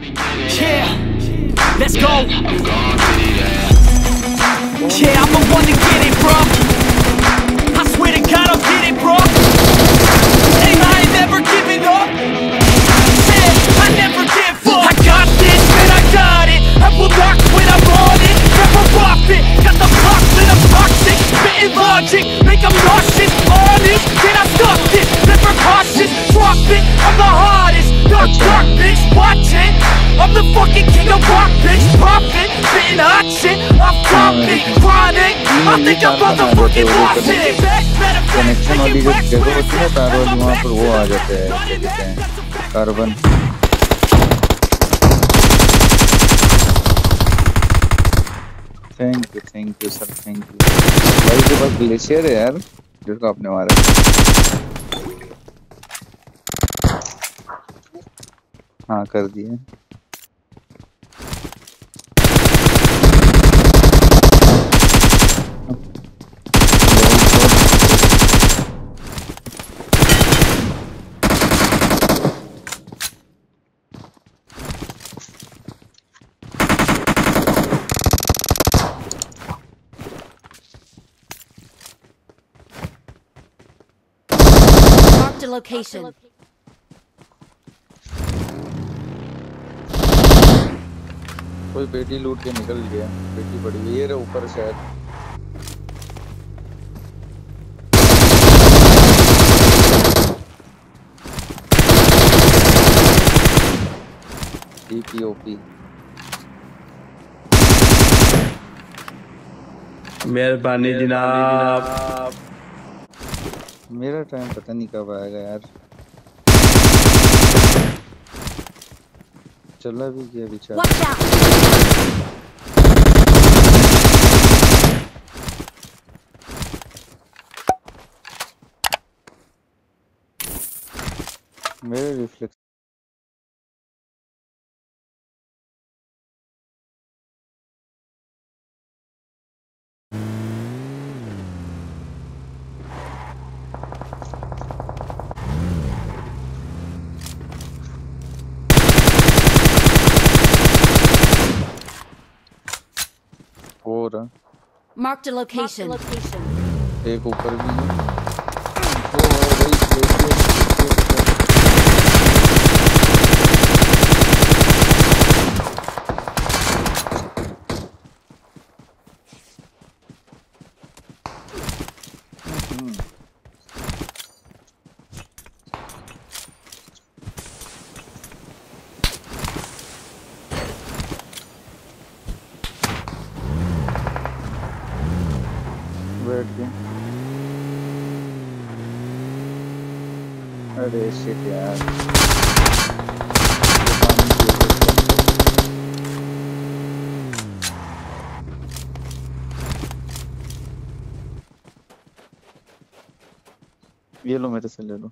Yeah, let's go. Yeah, I'm the one to get it, bro. I swear to God, I'll get it, bro. Fucking king of rock, bitch. Profit, spitting hot shit. I'm topic, chronic. I think I'm motherfucking lost it. Back, matter connection वाली जो जगह होती है तार. वाली वहाँ पर वो आ जाते हैं क्या कहते हैं. Carbon thank you thank you sir thank you भाई के पास ग्लेशियर है यार जिसको आपने मारा हाँ कर दिए Marked a location. कोई बेटी लूट के निकल गया। बेटी पड़ी हुई है। ये रहा ऊपर शायद डीपीओपी मेहरबानी जनाब। मेरा टाइम पता नहीं कब आएगा यार। चला भी गया बेचारा। मेरे रिफ्लेक्स हो रहा Marked a location. एक ऊपर भी है वो है भाई देखिए, देखिए, बैठ के। अरे शिट यार। ये लो मेरे से ले लो।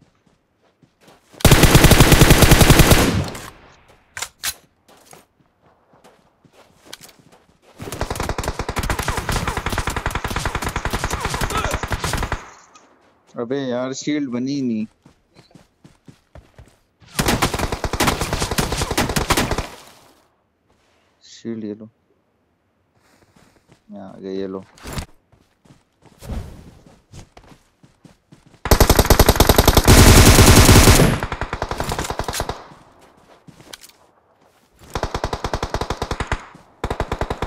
अबे यार शील्ड बनी नहीं। शील्ड ये लो। आ गया ये लो।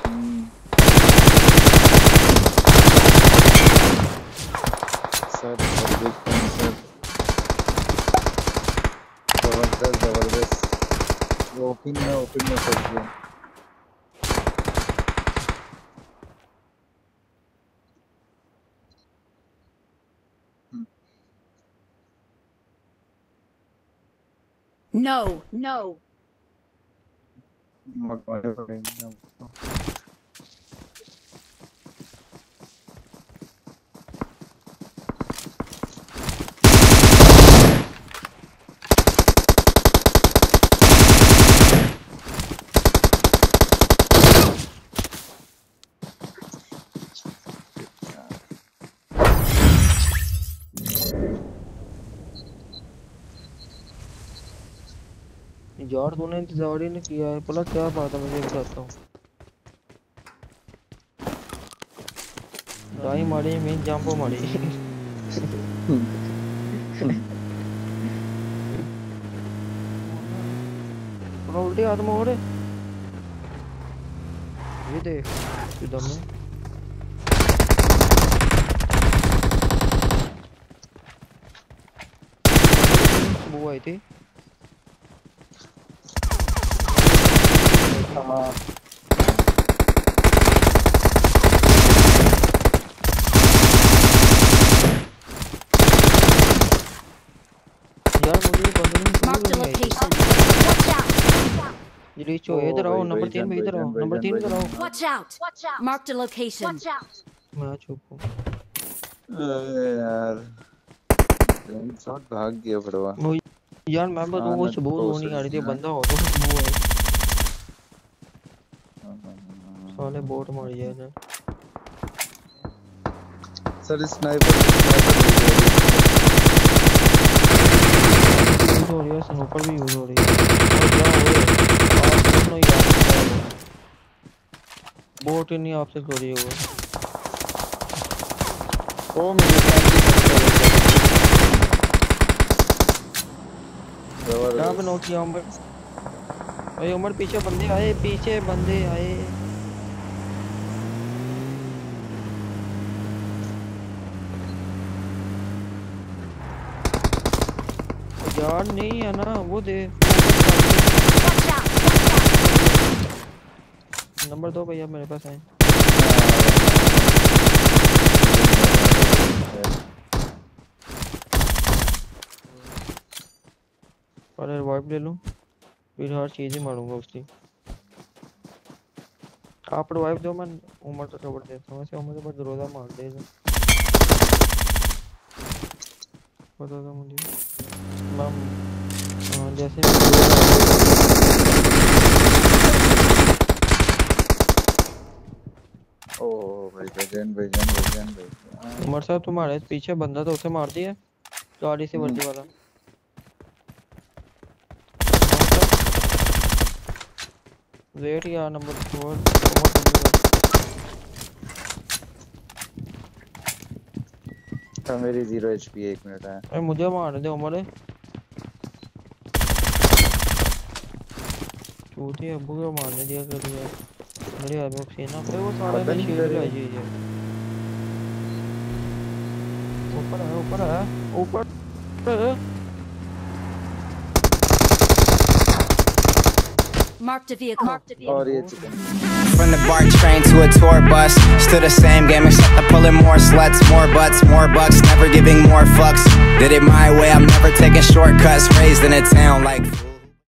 हम्म। सर ज़बरदस्त सर ज़बरदस्त ज़बरदस्त वो ओपन में ओपन में फंस गया No, no. यार तूने इंतज़ार ही नहीं किया है। भला क्या बात है मुझे बताता हूँ। दाई मारी, मैं जंप मारी। थोड़ा उल्टे हाथ में और ये देख, इधर में। वो आई थी यार मुझे ये बंदे ने Marked a क्यों नहीं आई थी? location. Watch out! ये रीच हो इधर आओ नंबर तीन पे इधर आओ नंबर तीन इधर आओ Watch out! Watch out! Marked a location. Watch out! मैं चुप हूँ यार शॉट भाग गया बड़वा वो यार मैं बताऊँ हाँ, वो ना, सबूत वो नहीं आ रही थी बंदा हो तो सबूत है साले बोट मार दिया इधर सर स्नाइपर यूज़ हो रही है। स्नोपर भी यूज़ हो रही है। बोट ही नहीं आपसे हो रही है। वो ओ मेरे फैमिली क्या बनो किया उमर। भाई उमर पीछे बंदे आए पीछे बंदे आए। यार, नहीं है ना, वो दे। नंबर दो भैया मेरे पास आए और रिवाइव ले लूँ। फिर हर चीज़ ही मारूँगा उसकी। आप रिवाइव दो, मैं उमर तो कवर देता हूँ। ऐसे उमर के बाद रोजा मार देगा पता था मुझे। मैम हाँ, जैसे उमर साहब तुम्हारे पीछे बंदा था उसे मार दिया गाड़ी से वर्दी वाला। वेट नंबर तो मेरी ज़ीरो एचपी एक मिनट है। अरे मुझे मार दे उमर चूती अबू को मारने दिया कर दिया। मेरे आदमी से ना। पे वो सारा नहीं शेर है जी जी ऊपर है ऊपर है। ऊपर। Marked a vehicle. Marked a oh, vehicle. From the bar train to a tour bus, still the same game except I'm pulling more sluts, more butts, more bucks, never giving more fucks. Did it my way, I'm never taking shortcuts, raised in a town like.